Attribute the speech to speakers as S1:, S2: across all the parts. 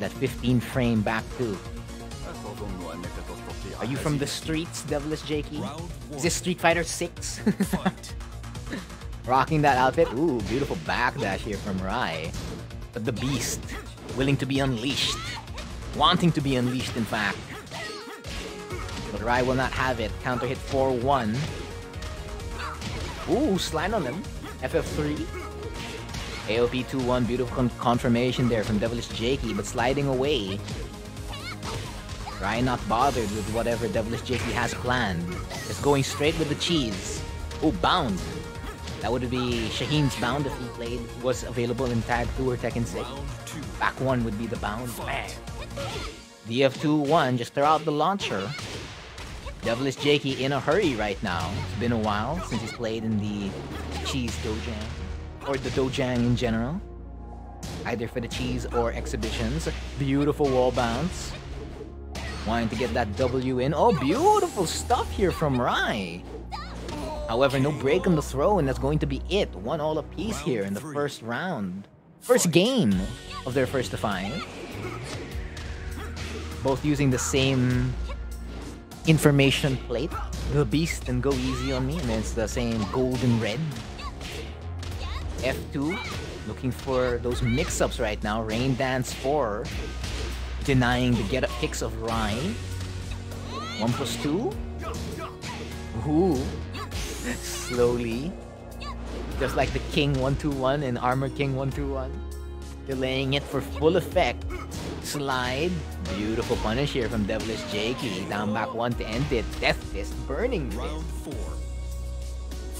S1: that 15 frame back too. Are you from the streets, Devilish Jakey? Is this Street Fighter 6? Rocking that outfit. Ooh, beautiful backdash here from Rai. But the beast, willing to be unleashed. Wanting to be unleashed, in fact. But Rai will not have it. Counter hit 4-1. Ooh, slide on him. FF3. AOP 2-1, beautiful con confirmation there from Devilish Jakey, but sliding away. Ryan not bothered with whatever Devilish Jakey has planned. Just going straight with the cheese. Oh, bound. That would be Shaheen's bound if he played was available in Tag 2 or Tekken 6. Back 1 would be the bound. Man. DF2 1 just throw out the launcher. Devilish Jakey in a hurry right now. It's been a while since he's played in the Cheese Dojang. Or the Dojang in general. Either for the Cheese or exhibitions. Beautiful wall bounce. Wanting to get that W in. Oh, beautiful stuff here from Rai. However, no break on the throw, and that's going to be it. One all apiece here in the first round. First game of their first define. Both using the same information plate. The beast and go easy on me, and it's the same golden red. F2, looking for those mix-ups right now. Rain Dance 4, denying the get-up kicks of Ryan. 1 plus 2. Ooh. Slowly. Just like the King 121 and Armor King 121. Delaying it for full effect. Slide. Beautiful punish here from Devilish Jakey. Down back one to end it. Death Fist. Burning
S2: Round 4.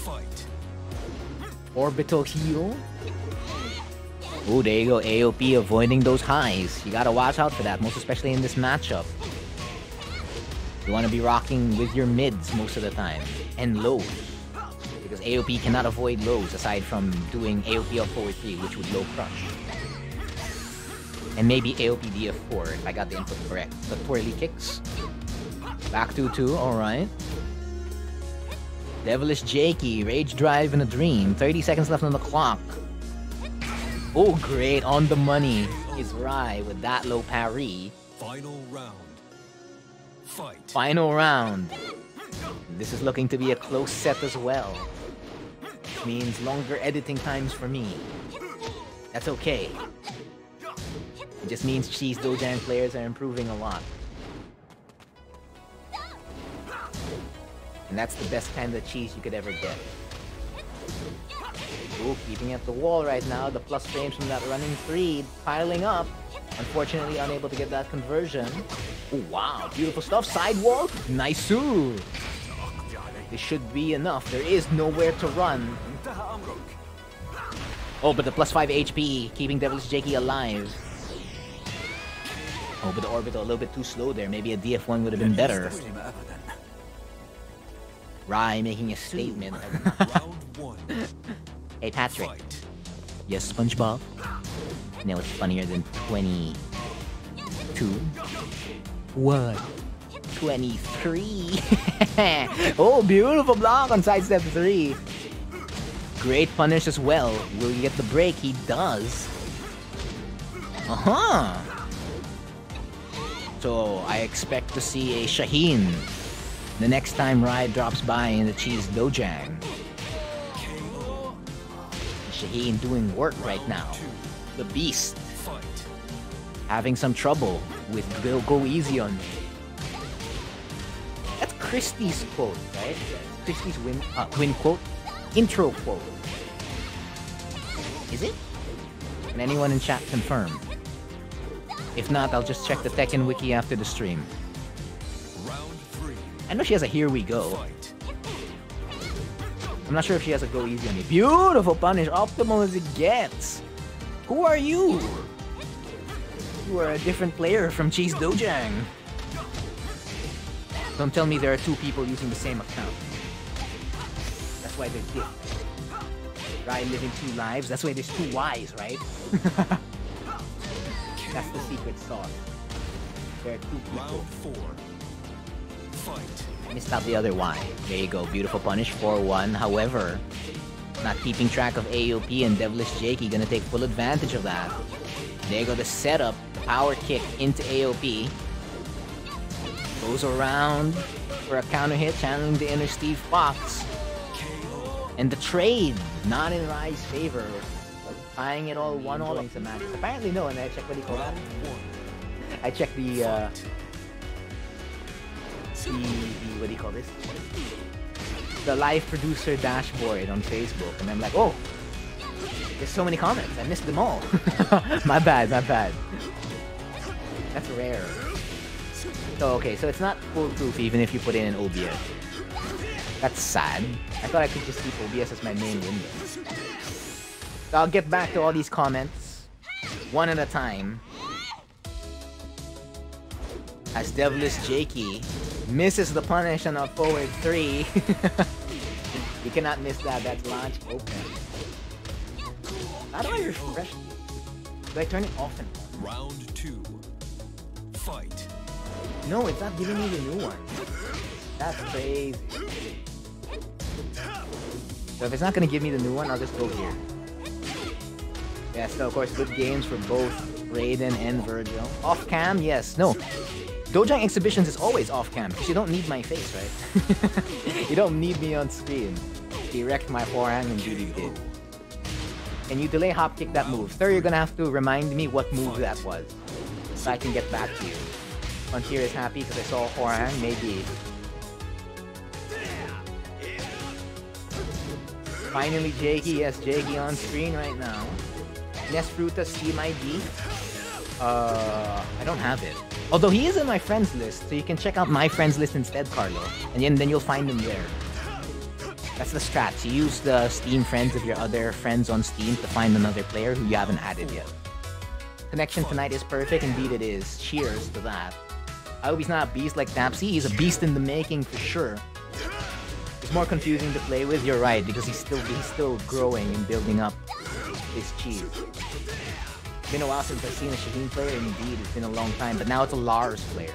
S2: Fight.
S1: Orbital heel. Ooh, there you go. AOP avoiding those highs. You gotta watch out for that, most especially in this matchup. You wanna be rocking with your mids most of the time. And lows. Because AOP cannot avoid lows aside from doing AOP up forward 3, which would low crush. And maybe AOP DF4 if I got the input correct. But twirly kicks. Back 2-2, alright. Devilish Jakey, Rage Drive in a Dream. 30 seconds left on the clock. Oh, great. On the money is Rai with that low parry.
S2: Final round. Fight.
S1: Final round. This is looking to be a close set as well. Which Means longer editing times for me. That's okay. It just means Cheese Dojang players are improving a lot. And that's the best kind of cheese you could ever get. Ooh, keeping at the wall right now. The plus frames from that running three piling up. Unfortunately, unable to get that conversion. Oh, wow. Beautiful stuff. Sidewalk. Nice. This should be enough. There is nowhere to run. Oh, but the plus 5 HP, keeping Devilish Jakey alive. Oh, but the orbital a little bit too slow there. Maybe a DF1 would have been better. Rai making a statement.
S2: Round 1.
S1: hey, Patrick.
S2: Fight.
S1: Yes, SpongeBob? You know what's funnier than 22? What? 23? oh, beautiful block on sidestep 3. Great punish as well. Will he get the break? He does. Uh-huh. So, I expect to see a Shaheen the next time Rai drops by in the Cheese Dojang. Shaheen doing work right now. The Beast having some trouble with Go, go Easy on Me. That's Christie's quote, right? Christie's win, uh, win quote? Intro quote. Is it? Can anyone in chat confirm? If not, I'll just check the Tekken wiki after the stream.
S2: Round 3.
S1: I know she has a Here We Go. I'm not sure if she has a Go Easy on Me. Beautiful punish, optimal as it gets. Who are you? You are a different player from Cheese Dojang. Don't tell me there are two people using the same account. That's why they're different. Rai living two lives. That's why there's two Ys, right? That's the secret sauce. There are two people.
S2: Round 4. Fight.
S1: Missed out the other Y. There you go. Beautiful punish 4-1. However, not keeping track of AOP and Devilish Jakey gonna take full advantage of that. There you go, the setup, the power kick into AOP. Goes around for a counter hit, channeling the inner Steve Fox. And the trade, not in Rai's favor. Tying it all one all into match. Apparently no, and I checked what he called I checked the uh the, the what do you call this? The live producer dashboard on Facebook and I'm like, oh there's so many comments, I missed them all. my bad, my bad. That's rare. So okay, so it's not foolproof even if you put in an OBS. That's sad. I thought I could just keep OBS as my main window. So I'll get back to all these comments one at a time. As Devilish Jakey misses the punish on a forward three. you cannot miss that. That's launch open. How do I refresh? Do I turn it off and on?
S2: Round two. Fight.
S1: No, it's not giving me the new one. That's crazy. So if it's not gonna give me the new one, I'll just go here. Yeah, so of course good games for both Raiden and Virgil. Off cam, yes. No. Dojang Exhibitions is always off cam because you don't need my face, right? you don't need me on screen. Direct my forehand and really did. And you delay hop kick that move. Sir, you're gonna have to remind me what move that was. So I can get back to you. Frontier is happy because I saw forehand, maybe. Finally, Jakey. Yes, Jakey on screen right now. Nesfruta ID. Uh, I don't have it. Although he is in my friends list, so you can check out my friends list instead, Carlo. And then, you'll find him there. That's the strat. You use the Steam friends of your other friends on Steam to find another player who you haven't added yet. Connection tonight is perfect. Indeed it is. Cheers to that. I hope he's not a beast like Tapsy. He's a beast in the making for sure. It's more confusing to play with. You're right, because he's still he's still growing and building up his cheese. It's been a while since I've seen a Shaheen player. Indeed, it's been a long time. But now it's a Lars player.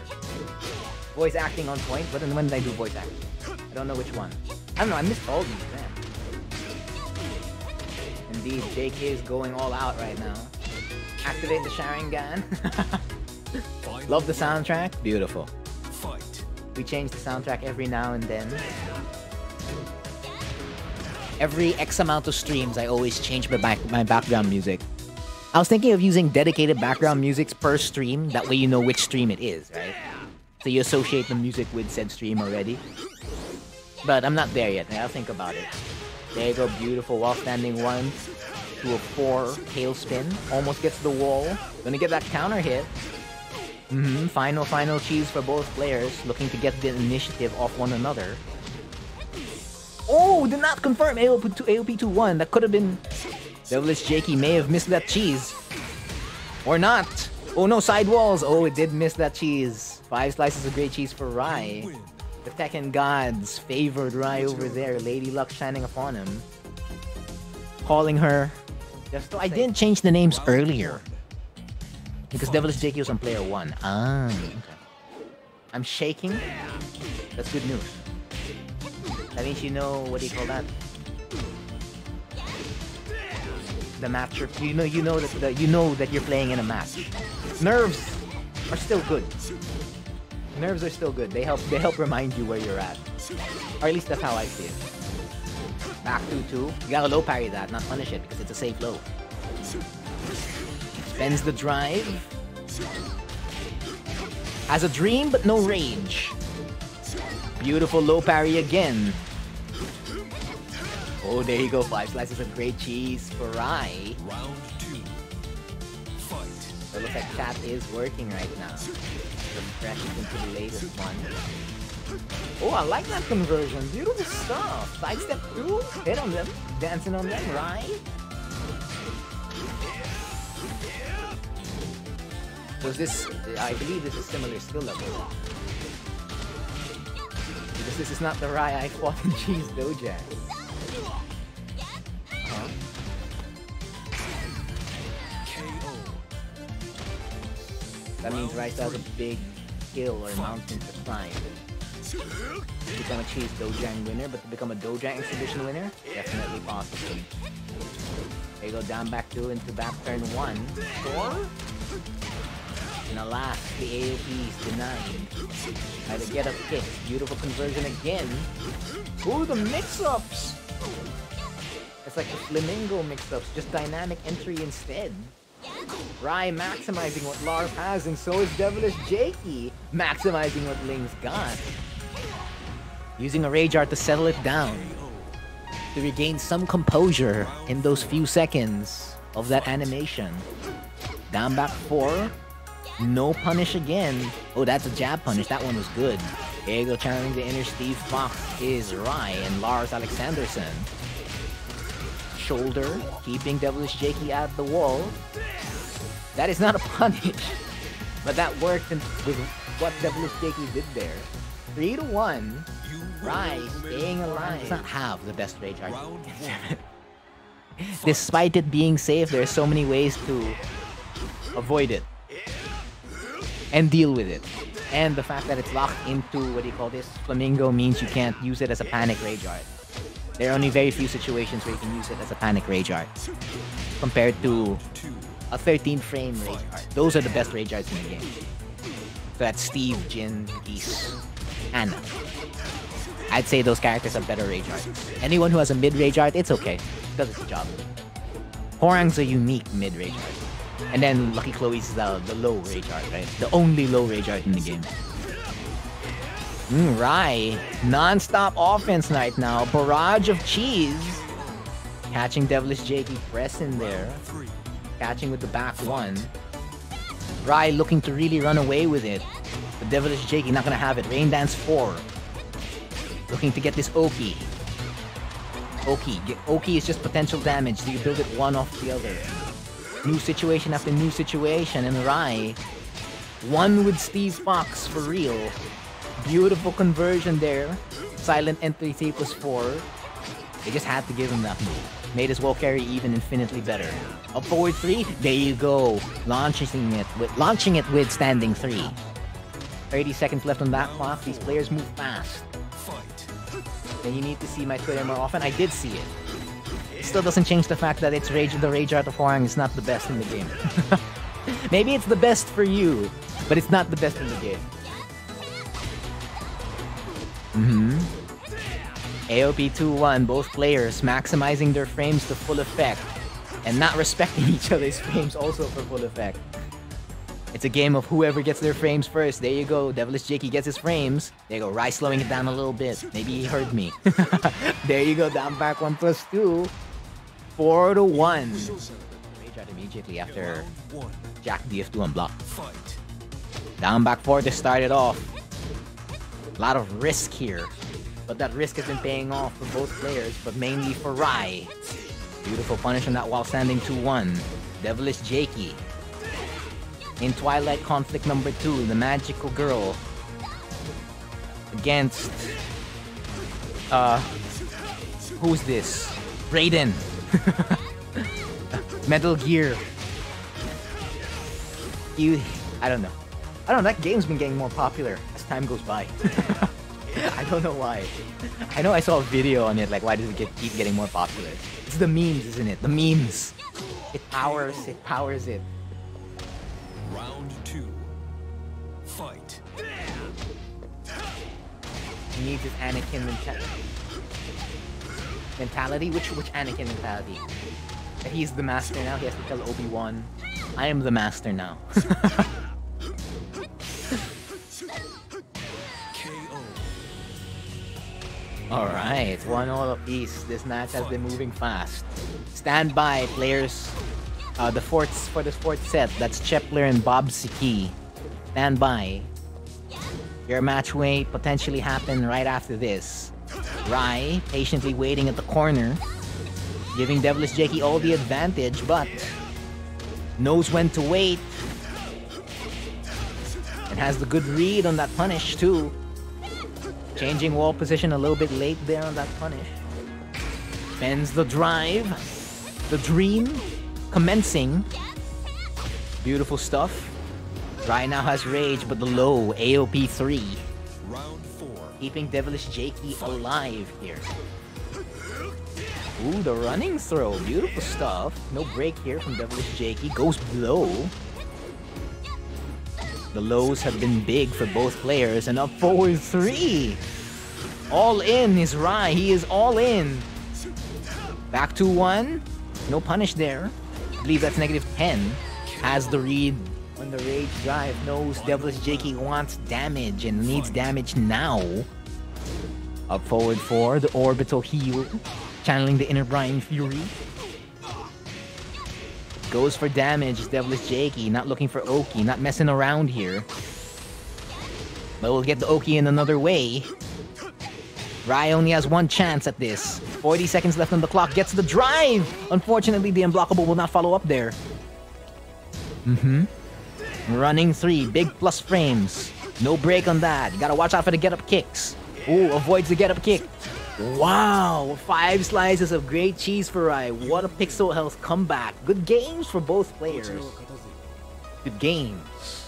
S1: Voice acting on point. But when did I do voice acting? I don't know which one. I don't know. I missed all these. Man. Indeed, JK is going all out right now. Activate the Sharingan. Love the soundtrack. Beautiful.
S2: Fight.
S1: We change the soundtrack every now and then. Every X amount of streams, I always change my, back my background music. I was thinking of using dedicated background music per stream. That way you know which stream it is, right? So you associate the music with said stream already. But I'm not there yet. I'll think about it. There you go, beautiful wall standing one to a four tailspin. Almost gets the wall. Gonna get that counter hit. Mm-hmm. Final, final cheese for both players, looking to get the initiative off one another. Oh, did not confirm AOP, 2, AOP 2-1. That could have been... Devilish Jakey may have missed that cheese. Or not. Oh no, side walls. Oh, it did miss that cheese. Five slices of great cheese for Rai. The Tekken gods favored Rai over there. Lady Luck shining upon him. Calling her. Just I didn't change the names earlier. Because Devilish Jakey was on player one. Ah. I'm shaking. That's good news. That means you know what do you call that? The match. You know, you know that the, you know that you're playing in a match. Nerves are still good. Nerves are still good. They help. They help remind you where you're at. Or at least that's how I see it. Back two two. You gotta low parry that, not punish it because it's a safe low. Spends the drive. Has a dream but no rage. Beautiful low parry again. Oh, there you go. Five slices of great cheese for Rai.
S2: Round two. Fight.
S1: So it looks like chat is working right now. Refreshes into the latest one. Oh, I like that conversion. Beautiful stuff. Sidestep through. Hit on them. Dancing on them, right? Was this... I believe this is similar skill level. Because this is not the Rai I fought in Cheese Dojang. That means still has a big hill or mountain to climb. To become a Cheese Dojang winner, but to become a Dojang exhibition winner, definitely possible. There you go, down back two into back turn one. Four? And alas, the AOP is denied. To get a kick. Beautiful conversion again. Ooh, the mix-ups! Like the Flamingo mix-ups, just dynamic entry instead. Rai maximizing what Lars has, and so is Devilish Jakey maximizing what Ling's got. Using a Rage Art to settle it down. To regain some composure in those few seconds of that animation. Down back four. No punish again. Oh, that's a jab punish. That one was good. Diego channeling the inner Steve Fox is Rai and Lars Alexandersson. Shoulder, keeping Devilish Jakey at the wall. That is not a punish. But that worked in, with what Devilish Jakey did there. 3 to 1.
S2: You
S1: Rai
S2: will
S1: staying alive. Does not have the best rage art. Despite it being safe, there are so many ways to avoid it and deal with it. And the fact that it's locked into what do you call this flamingo means you can't use it as a panic rage art. There are only very few situations where you can use it as a panic rage art compared to a 13 frame rage art. Those are the best rage arts in the game. So that's Steve, Jin, Geese, Anna. I'd say those characters are better rage arts. Anyone who has a mid rage art, it's okay. Does its job. Hwoarang's a unique mid rage art. And then Lucky Chloe's the, the low rage art, right? The only low rage art in the game. Mm, non-stop offense night now. Barrage of cheese. Catching Devilish Jakey pressing there. Catching with the back one. Rai looking to really run away with it. The Devilish Jakey not gonna have it. Rain Dance 4. Looking to get this Oki. Oki. Oki is just potential damage, so you build it one off the other. New situation after new situation, and Rai. One with Steve Fox for real. Beautiful conversion there. Silent entry 3 plus 4. They just had to give him that move. Made his well carry even infinitely better. Up forward 3, there you go. Launching it with launching it with standing 3. 30 seconds left on that clock. These players move fast.
S2: Fight.
S1: Then you need to see my Twitter more often. I did see it. Still doesn't change the fact that it's Rage the Rage Art of Hwoarang is not the best in the game. Maybe it's the best for you, but it's not the best in the game. Mm-hmm. AOP 2-1, both players maximizing their frames to full effect and not respecting each other's frames also for full effect. It's a game of whoever gets their frames first. There you go. Devilish Jakey gets his frames. There you go. Rai slowing it down a little bit. Maybe he heard me. there you go. Down back one plus two. Four to one. Rage out immediately after. Jack DF2 on block. Down back four to start it off. A lot of risk here. But that risk has been paying off for both players, but mainly for Rai. Beautiful punish on that while standing 2-1. Devilish Jakey. In Twilight Conflict number 2, the magical girl. Against... Uh... Who's this? Raiden. Metal Gear. You... I don't know. I don't know, that game's been getting more popular time goes by. I don't know why. I know I saw a video on it, like why does it get, keep getting more popular? It's the memes, isn't it? The memes. It powers, it powers it.
S2: Round two. Fight.
S1: He needs his Anakin mentality. Mentality? Which which Anakin mentality? That he's the master now, he has to tell Obi-Wan, I am the master now. Alright, one all apiece. This match has been moving fast. Stand by, players. Uh, the fourth for the fourth set, that's Chepler and Bob Siki. Stand by. Your match may potentially happen right after this. Rai patiently waiting at the corner, giving Devilish Jakey all the advantage, but knows when to wait. And has the good read on that punish too. Changing wall position a little bit late there on that punish. Bends the drive. The dream commencing. Beautiful stuff. Rai now has rage, but the low AOP 3.
S2: Round four.
S1: Keeping Devilish Jakey alive here. Ooh, the running throw. Beautiful stuff. No break here from Devilish Jakey. Goes below. The lows have been big for both players, and up forward three. All in is Rai. He is all in. Back to one. No punish there. I believe that's negative 10. Has the read on the rage drive. Knows Devilish Jakey wants damage and needs damage now. Up forward four. The orbital heel. Channeling the inner Brian Fury. Goes for damage, Devilish Jakey, not looking for Oki, not messing around here. But we'll get the Oki in another way. Rai only has one chance at this. 40 seconds left on the clock, gets the drive! Unfortunately, the unblockable will not follow up there. Mm-hmm. Running three, big plus frames. No break on that. Gotta watch out for the get-up kicks. Ooh, avoids the get-up kick. Wow, five slices of great cheese for Rai. What a pixel health comeback. Good games for both players. Good games.